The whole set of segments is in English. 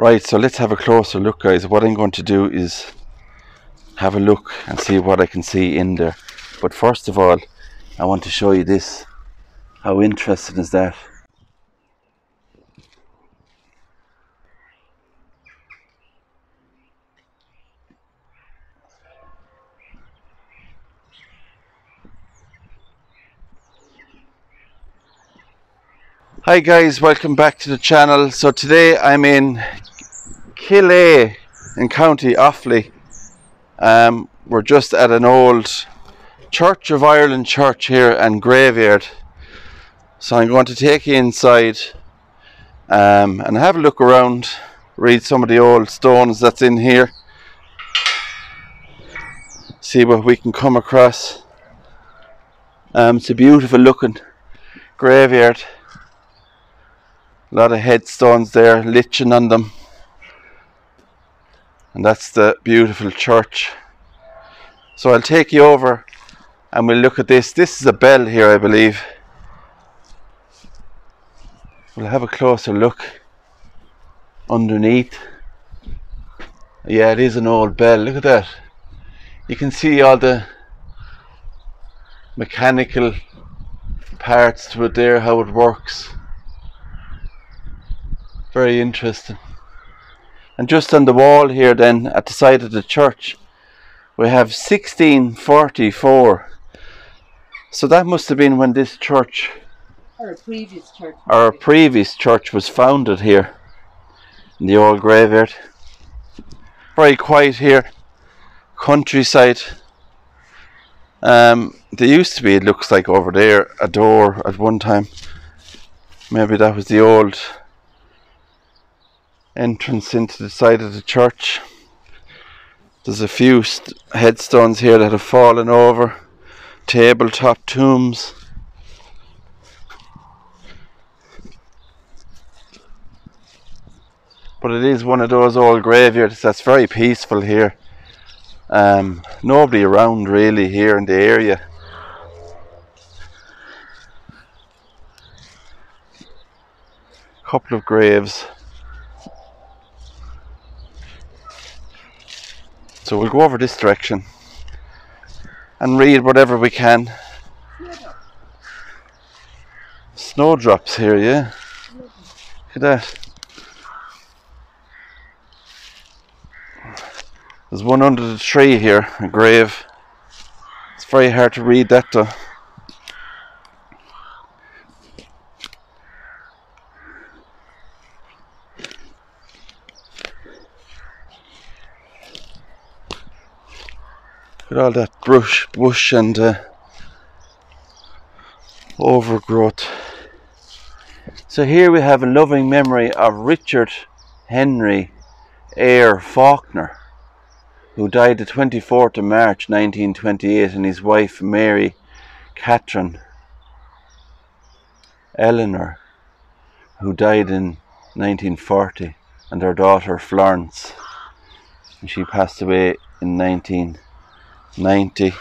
Right, so let's have a closer look, guys. What I'm going to do is have a look and see what I can see in there. But first of all, I want to show you this. How interesting is that? Hi guys, welcome back to the channel. So today I'm in Killeigh in County Offaly. Um, we're just at an old Church of Ireland church here and graveyard. So I'm going to take you inside um, and have a look around, read some of the old stones that's in here, see what we can come across. Um, it's a beautiful looking graveyard. A lot of headstones there, lichen on them. And that's the beautiful church. So I'll take you over and we'll look at this. This is a bell here, I believe. We'll have a closer look underneath. Yeah, it is an old bell. Look at that. You can see all the mechanical parts to it there, how it works. Very interesting. And just on the wall here then, at the side of the church, we have 1644. So that must have been when this church, Or previous church. our previous church was founded here. In the old graveyard. Very quiet here. Countryside. Um, there used to be, it looks like over there, a door at one time. Maybe that was the old entrance into the side of the church. There's a few st- headstones here that have fallen over, tabletop tombs. But it is one of those old graveyards that's very peaceful here. Um, nobody around really here in the area. Couple of graves. So we'll go over this direction and read whatever we can. Snowdrops here, yeah. Look at that. There's one under the tree here, a grave. It's very hard to read that though. Look at all that brush, bush and uh, overgrowth. So here we have a loving memory of Richard Henry Eyre Faulkner, who died the 24th of March 1928, and his wife Mary Catherine Eleanor, who died in 1940, and their daughter Florence, and she passed away in 1990.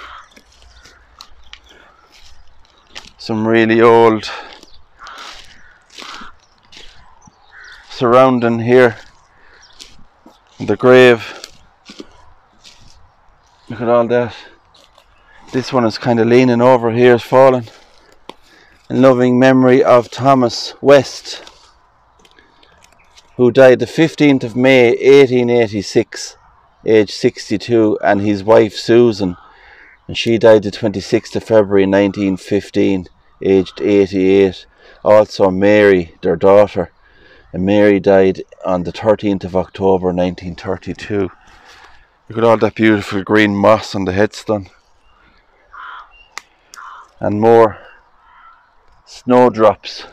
Some really old surrounding here. The grave. Look at all that. This one is kind of leaning over here is fallen. In loving memory of Thomas West who died the 15th of May 1886 age 62 and his wife Susan and she died the 26th of February 1915 aged 88 also Mary their daughter and Mary died on the 13th of October 1932. Look at all that beautiful green moss on the headstone. And more snowdrops.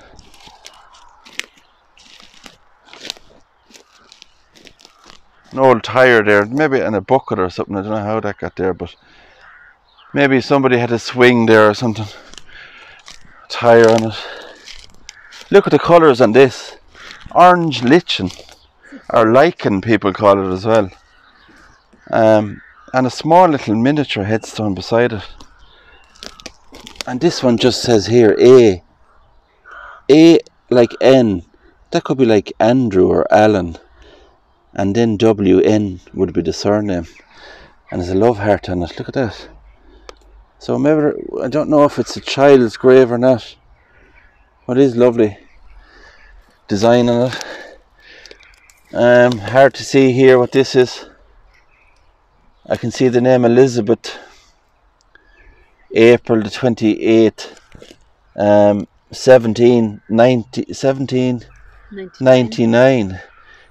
An old tire there, maybe in a bucket or something. I don't know how that got there, but maybe somebody had a swing there or something. Tire on it. Look at the colours on this orange lichen or lichen people call it as well um, and a small little miniature headstone beside it and this one just says here A A like N that could be like Andrew or Alan and then WN would be the surname. And there's a love heart on it. Look at that. So maybe I don't know if it's a child's grave or not. But it is lovely design on it. Um, hard to see here what this is. I can see the name Elizabeth. April the 28th, um, 1790, 1799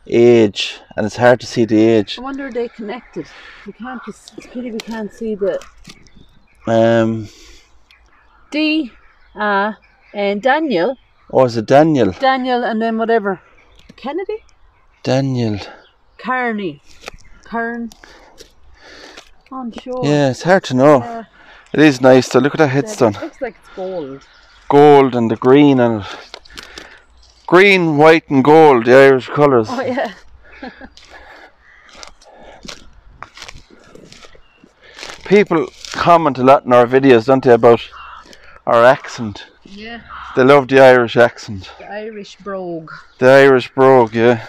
age, and it's hard to see the age. I wonder are they connected? We can't just. It's pity we can't see the Um, D. Uh, and Daniel. or is it Daniel? Daniel, and then whatever. Kennedy. Daniel. Carney. Kern. Unsure. Yeah, it's hard to know. Yeah, It is nice though. Look at that headstone. it looks like it's gold. Gold and the green and. Green, white, and gold, the Irish colours. Oh yeah. People comment a lot in our videos, don't they, about our accent. Yeah. They love the Irish accent. The Irish brogue. The Irish brogue, yeah.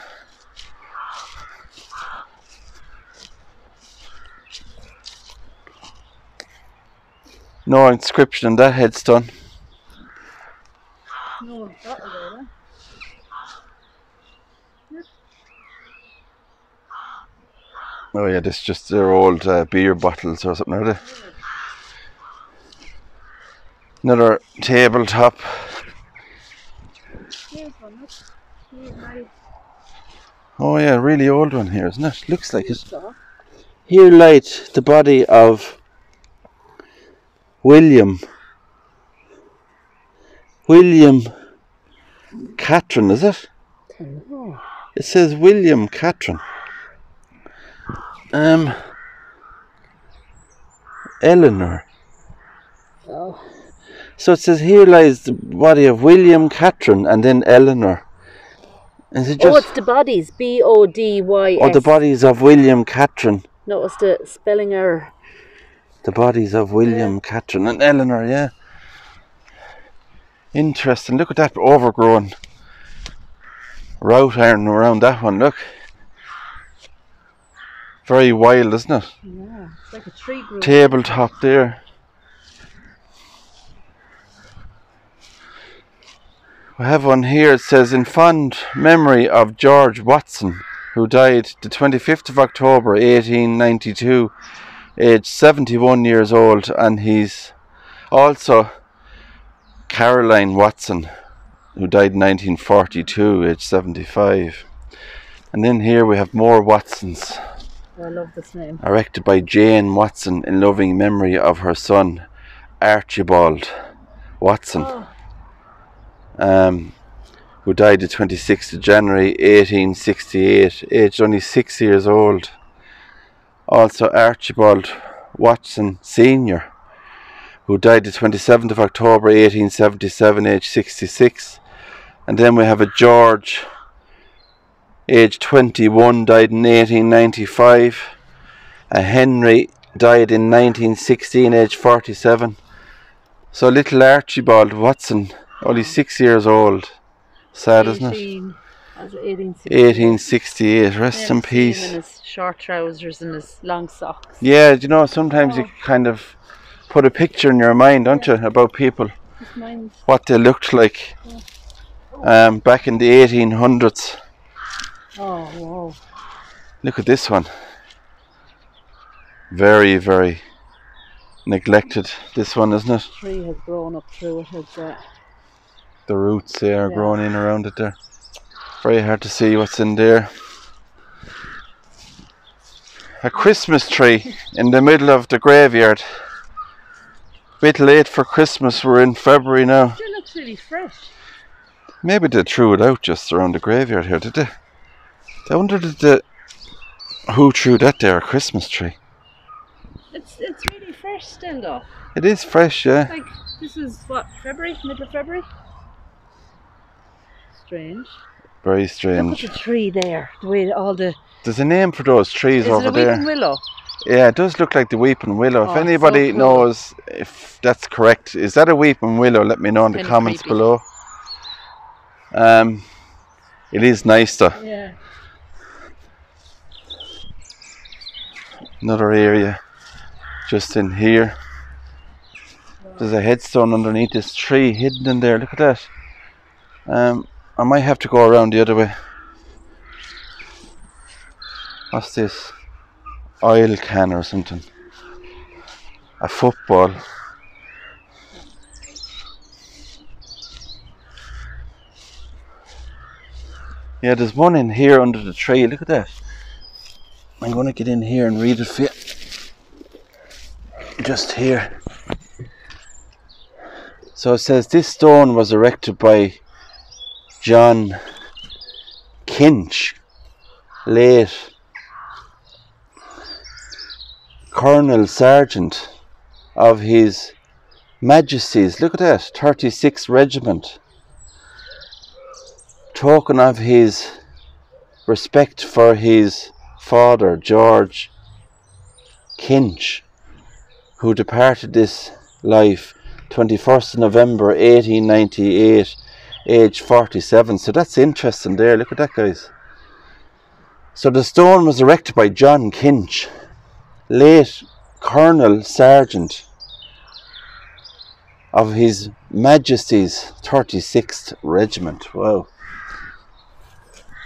No inscription on that headstone. No, that was it, Oh yeah, this is just their old uh, beer bottles or something, are they? Another tabletop. Here's one. Look. Here's my Oh yeah, really old one here, isn't it? Looks like it. Here light the body of William. William Catron, is it? It says William Catron. Um Eleanor. oh. So it says here lies the body of William Catron and then Eleanor. Is it oh, just it's the bodies. B O D Y S. or the bodies of William Catron? No, it's the spelling error. The bodies of William Catron and Eleanor, yeah. Interesting. Look at that overgrown route iron around that one. Look. Very wild, isn't it? Yeah, it's like a tree group. Tabletop there. We have one here. It says, in fond memory of George Watson, who died the 25th of October 1892, aged 71 years old, and he's also Caroline Watson, who died in 1942, aged 75. And then here we have more Watsons I love this name. erected by Jane Watson in loving memory of her son Archibald Watson, Oh, um, who died the 26th of January 1868, aged only six years old. Also, Archibald Watson Sr., who died the 27th of October 1877, aged 66. And then we have a George, aged 21, died in 1895. A Henry died in 1916, aged 47. So little Archibald Watson, only six years old. Sad, isn't it? 1868. 1868. Rest in peace. In his short trousers and his long socks. Yeah, you know, sometimes you Oh. kind of put a picture in your mind, don't you, about people, what they looked like um, back in the 1800s. Oh, wow. Look at this one. Very, very neglected. This one, isn't it? Tree has grown up through it. Has, The roots they are Yeah. growing in around it there. Very hard to see what's in there. A Christmas tree in the middle of the graveyard. Bit late for Christmas, we're in February now. still looks really fresh. Maybe they threw it out just around the graveyard here, did they? I wonder did the who threw that there, a Christmas tree? It's it's really fresh still though. It is fresh, yeah. Like this is what February, middle of February. Strange. Very Look strange. at the tree there. The way all the There's a name for those trees is over it a there. weeping willow? Yeah, it does look like the weeping willow. Oh, if it's so anybody cool. knows if that's correct, is that a weeping willow? Let me know in the comments creepy. below. Um, it is nice though. Yeah. Another area just in here. There's a headstone underneath this tree hidden in there. Look at that. Um, I might have to go around the other way. What's this? Oil can or something. A football. Yeah, there's one in here under the tree. Look at that. I'm going to get in here and read it for you. Just here. So it says this stone was erected by John Kinch, late Colonel Sergeant of His Majesty's, look at that, 36th Regiment. Token of his respect for his father, George Kinch, who departed this life 21st November 1898, age 47. So that's interesting there. Look at that, guys. So the stone was erected by John Kinch, late Colonel Sergeant of His Majesty's 36th Regiment. Wow.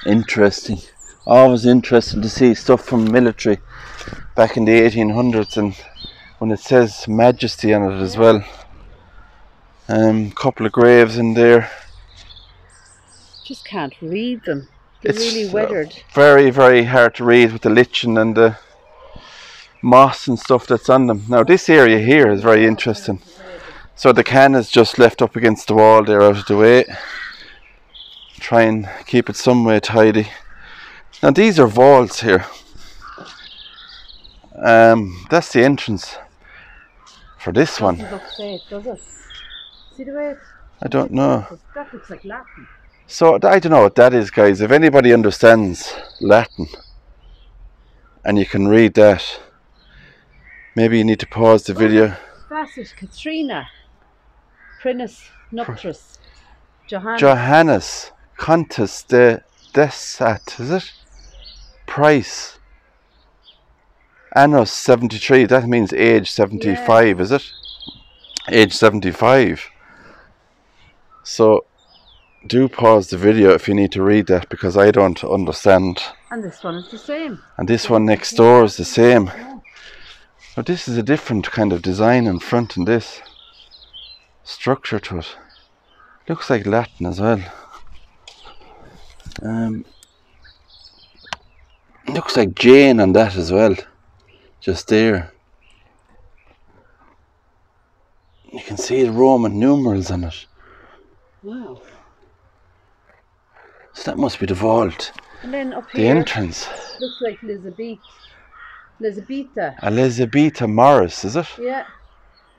Interesting. Always interested to see stuff from military back in the 1800s and when it says Majesty on it as well. Um, couple of graves in there. Just can't read them. They're It's, really uh, weathered. Very, very hard to read with the lichen and the moss and stuff that's on them. Now this area here is very interesting. So the can is just left up against the wall there out of the way. Try and keep it somewhere tidy. Now these are vaults here. Um, that's the entrance for this one. Doesn't look does it? See the way I don't know. that looks like Latin. So I don't know what that is, guys. If anybody understands Latin and you can read that, maybe you need to pause the video. That's it, Katrina. Prinus Nuptris. Johannes. Johannes Contus de Desat, is it? Price. Annos 73, that means age 75, is it? Age 75. So, do pause the video if you need to read that because I don't understand. and this one is the same. And this one next door is the same. But this is a different kind of design in front and this structure to it. Looks like Latin as well. Um, looks like Jane on that as well. Just there. You can see the Roman numerals on it. Wow. So that must be the vault. And then up The here entrance. looks like Elizabeth. Elizabetha. Elizabetha Morris, is it? Yeah.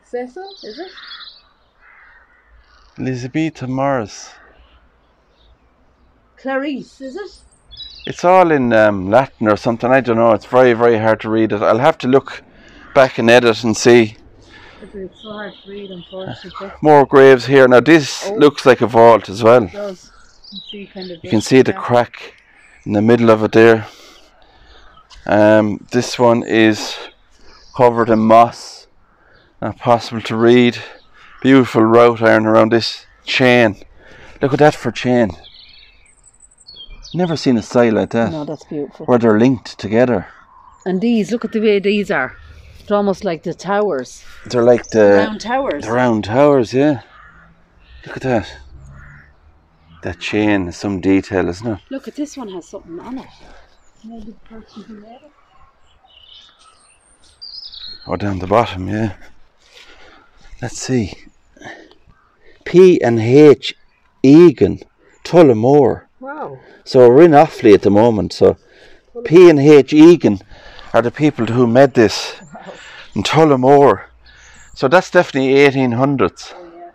Cecil, is it? Elizabetha Morris. Clarice, is it? It's all in um, Latin or something. I don't know. It's very, very hard to read it. I'll have to look back and edit and see It's so hard to read, unfortunately. more graves here. Now this Oh. looks like a vault as well. It does. You see kind of You can see the crack in the middle of it there. Um, this one is covered in moss. Not possible to read. Beautiful wrought iron around this chain. Look at that for chain. Never seen a style like that. No, that's beautiful. Where they're linked together. And these, look at the way these are. They're almost like the towers. They're like the Round towers. The round towers, yeah. Look at that. That chain is some detail, isn't it? Look at this one has something on it. Maybe the person who made it. Or down the bottom, yeah. Let's see. P and H Egan, Tullamore. Wow. So we're in Offaly at the moment. So P and H Egan are the people who made this in Tullamore. So that's definitely 1800s. Oh, yeah.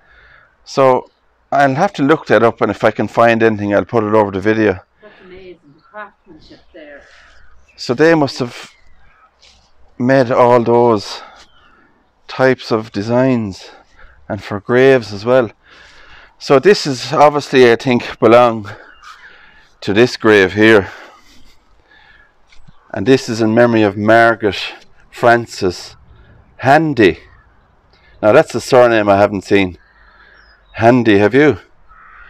So I'll have to look that up, and if I can find anything, I'll put it over the video. That's amazing. Craftsmanship there. So they must have made all those types of designs and for graves as well. So this is obviously I think belong to this grave here. And this is in memory of Margaret Frances Handy. Now that's a surname I haven't seen. Handy, have you?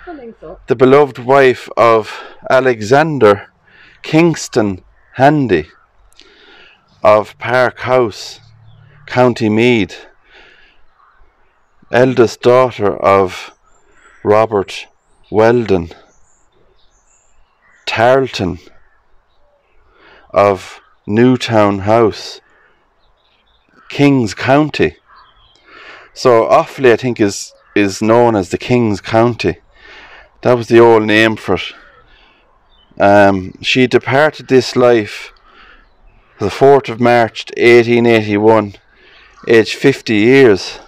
I think so. The beloved wife of Alexander Kingston Handy of Park House, County Meath. Eldest daughter of Robert Weldon Tarleton of Newtown House, Kings County. So Offaly, I think, is is known as the Kings County. That was the old name for it. Um, she departed this life the 4th of March 1881, aged 50 years.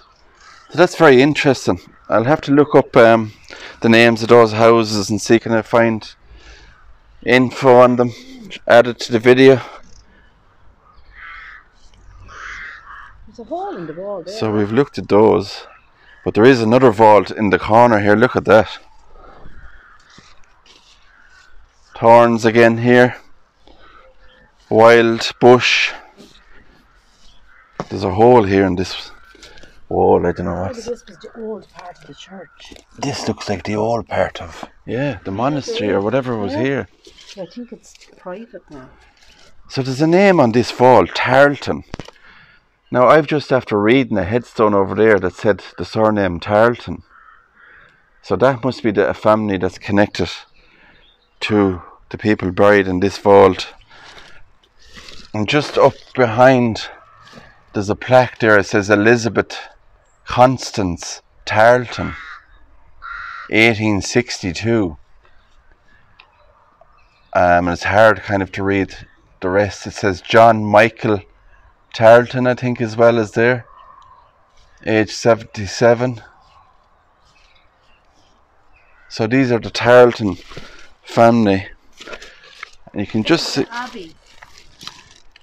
So that's very interesting. I'll have to look up um, the names of those houses and see can I find info on them added to the video. There's a hole in the wall there. So we've looked at those, but there is another vault in the corner here. Look at that. Thorns again here. Wild bush. There's a hole here in this wall. I don't know what. this was the old part of the church. This looks like the old part of yeah the monastery or whatever was Yeah. here. I think it's private now. So there's a name on this vault, Tarleton. Now I've just after reading a headstone over there that said the surname Tarleton. So that must be the, a family that's connected to the people buried in this vault. And just up behind there's a plaque there that says Elizabeth Constance Tarleton 1862. Um, and it's hard kind of to read the rest. It says John Michael Tarleton, I think, as well as there, age 77. So these are the Tarleton family. And you can just see,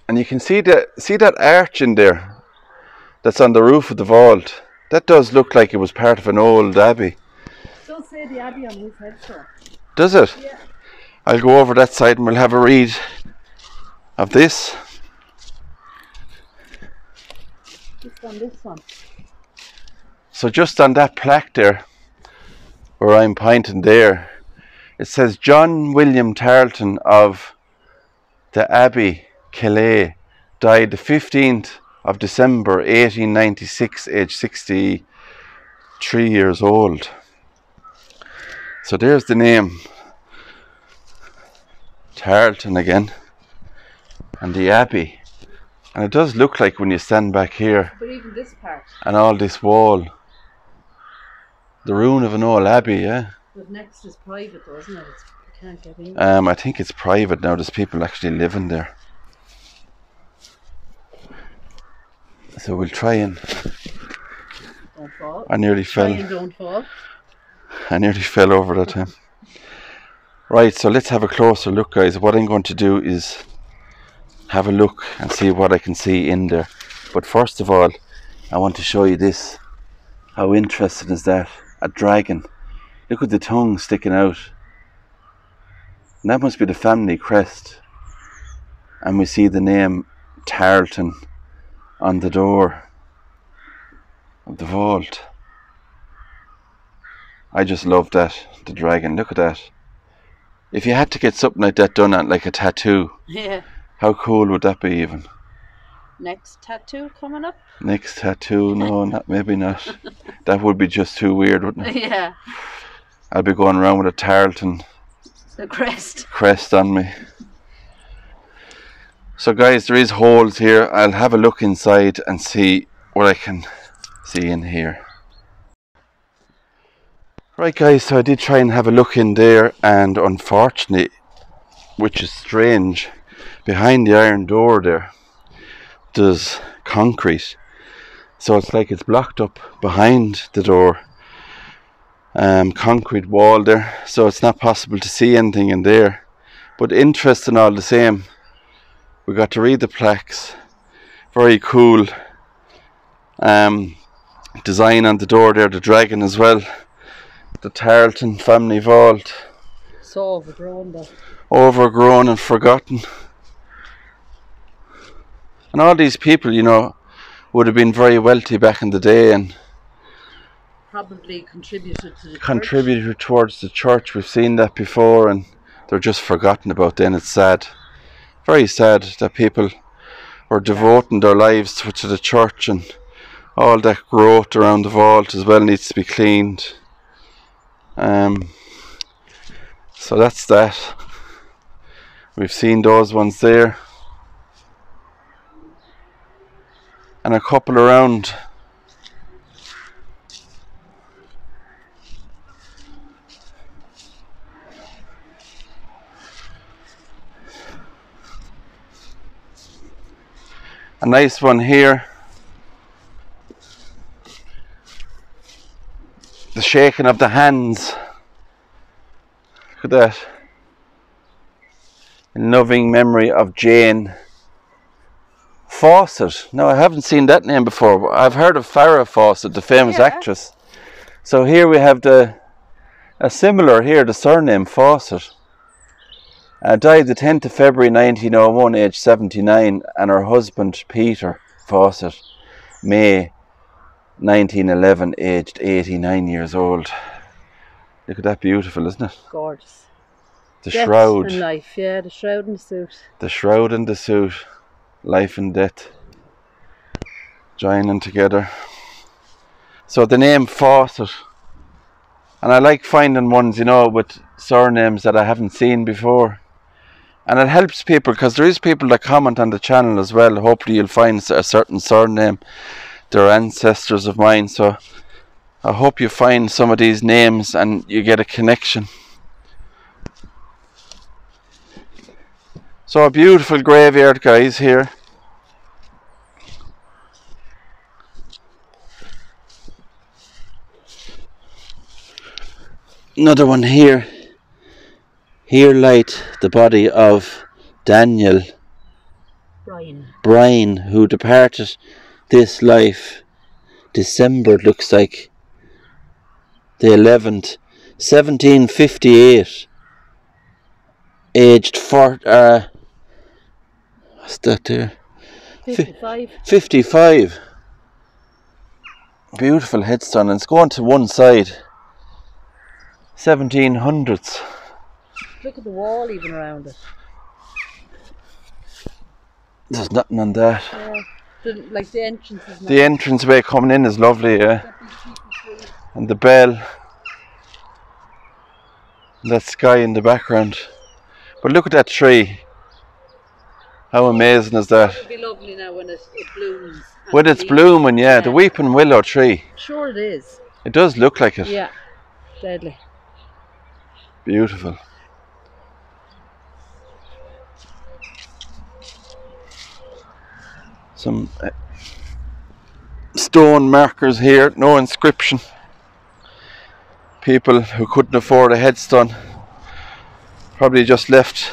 and you can see that see that arch in there that's on the roof of the vault. That does look like it was part of an old abbey. Don't say the Abbey on his headstone. Does it? Yeah. I'll go over that side and we'll have a read of this. Just on this one. So just on that plaque there, where I'm pointing there, it says John William Tarleton of the Abbey, Killeigh, died the 15th of December 1896, age 63 years old. So there's the name. Tarleton again. And the Abbey. And it does look like when you stand back here But even this part, and all this wall. The ruin of an old abbey, yeah. but next is private though, isn't it? It's, you can't get in. Um, I think it's private now. There's people actually living there. So we'll try and. don't fall. I nearly fell. don't fall. I nearly fell over that time. Right, so let's have a closer look, guys. What I'm going to do is have a look and see what I can see in there. But first of all, I want to show you this. How interesting is that? A dragon. Look at the tongue sticking out. And that must be the family crest. And we see the name Tarleton on the door of the vault. I just love that, the dragon. Look at that. If you had to get something like that done on like a tattoo, Yeah. how cool would that be even? Next tattoo coming up. Next tattoo, no, not maybe not. That would be just too weird, wouldn't it? yeah. I'd be going around with a Tarleton The crest. crest on me. So guys, there is holes here. I'll have a look inside and see what I can see in here. Right guys, so I did try and have a look in there and unfortunately, which is strange, behind the iron door there, there's concrete. So it's like it's blocked up behind the door. Um, concrete wall there, so it's not possible to see anything in there. But interesting all the same. We got to read the plaques. Very cool. Um, design on the door there, the dragon as well. The Tarleton family vault. So overgrown though. Overgrown and forgotten. And all these people, you know, would have been very wealthy back in the day and Probably contributed to the church. contributed towards the church. We've seen that before and they're just forgotten about then. It's sad. Very sad that people were devoting their lives to, to the church and all that growth around the vault as well needs to be cleaned. Um, so that's that. We've seen those ones there. And a couple around. A nice one here. Shaking of the hands. Look at that. In loving memory of Jane Fawcett. Now, I haven't seen that name before. I've heard of Farrah Fawcett, the famous Yeah. actress. So here we have the a similar here, the surname Fawcett. Uh, died the 10th of February 1901, aged 79, and her husband Peter Fawcett, May 1911, aged 89 years old. Look at that, beautiful, isn't it? Gorgeous. The Death shroud, and life, yeah, the shroud and the suit. the shroud and the suit, life and death, joining together. So the name Fawcett, and I like finding ones, you know, with surnames that I haven't seen before. And it helps people because there is people that comment on the channel as well. Hopefully, you'll find a certain surname, they're ancestors of mine. So I hope you find some of these names and you get a connection. So a beautiful graveyard, guys, here. Another one here. Here light the body of Daniel Brian. Bryan, who departed this life December, looks like, the 11th, 1758, aged four, uh, what's that there? 55. 55. Beautiful headstone, and it's going to one side. 1700s. Look at the wall even around it. There's nothing on that. Yeah. The, like the entrance is The entranceway coming in is lovely, yeah. And the bell. That sky in the background. But look at that tree. How amazing is that? It'll be lovely now when it, it blooms. When it's blooming, yeah, the weeping willow tree. Sure it is. It does look like it. Yeah. Deadly. Beautiful. Some uh, stone markers here, no inscription. People who couldn't afford a headstone probably just left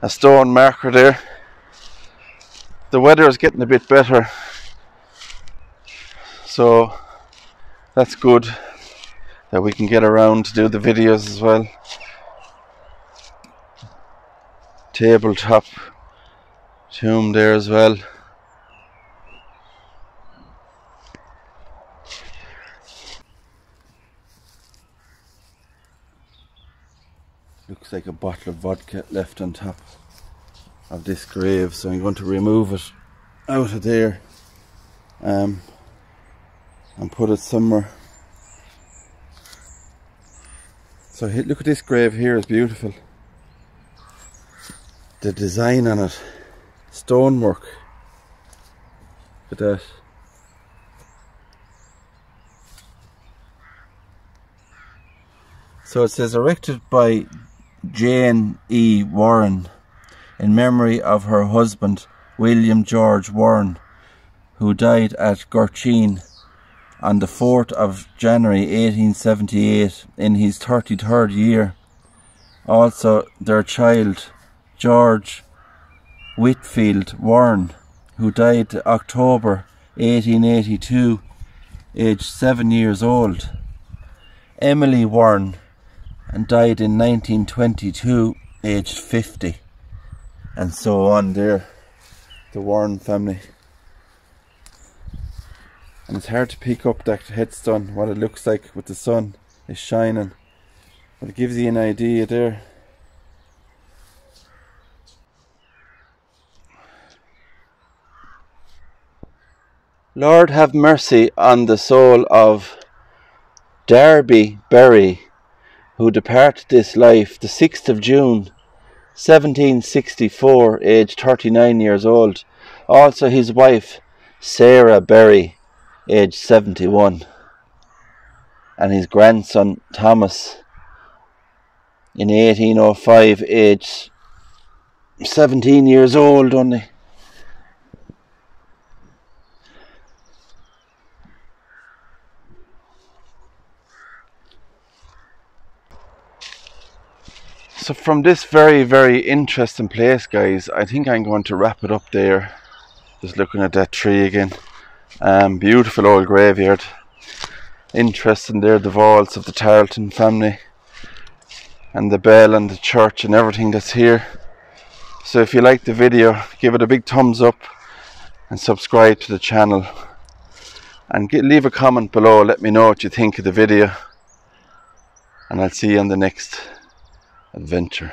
a stone marker there. The weather is getting a bit better, so that's good that we can get around to do the videos as well. Tabletop tomb there as well. Looks like a bottle of vodka left on top of this grave, so I'm going to remove it out of there um, and put it somewhere So look at this grave here is beautiful. The design on it, stonework. Look at that. So it says erected by Jane E. Warren in memory of her husband William George Warren, who died at Gorcheen on the 4th of January 1878 in his 33rd year. Also, their child, George Whitfield Warren, who died October 1882, aged 7 years old. Emily Warren, and died in 1922, aged 50. And so on there. the Warren family. And it's hard to pick up that headstone, what it looks like with the sun is shining. But it gives you an idea there. Lord have mercy on the soul of Darby Berry, who departed this life the 6th of June 1764, aged 39 years old. Also his wife, Sarah Berry, aged 71. And his grandson, Thomas, in 1805, aged 17 years old only. So from this very, very interesting place, guys, I think I'm going to wrap it up there. Just looking at that tree again. Um, beautiful old graveyard. Interesting there, the vaults of the Tarleton family. And the bell and the church and everything that's here. So if you like the video, give it a big thumbs up and subscribe to the channel. And get, leave a comment below, let me know what you think of the video. And I'll see you on the next adventure.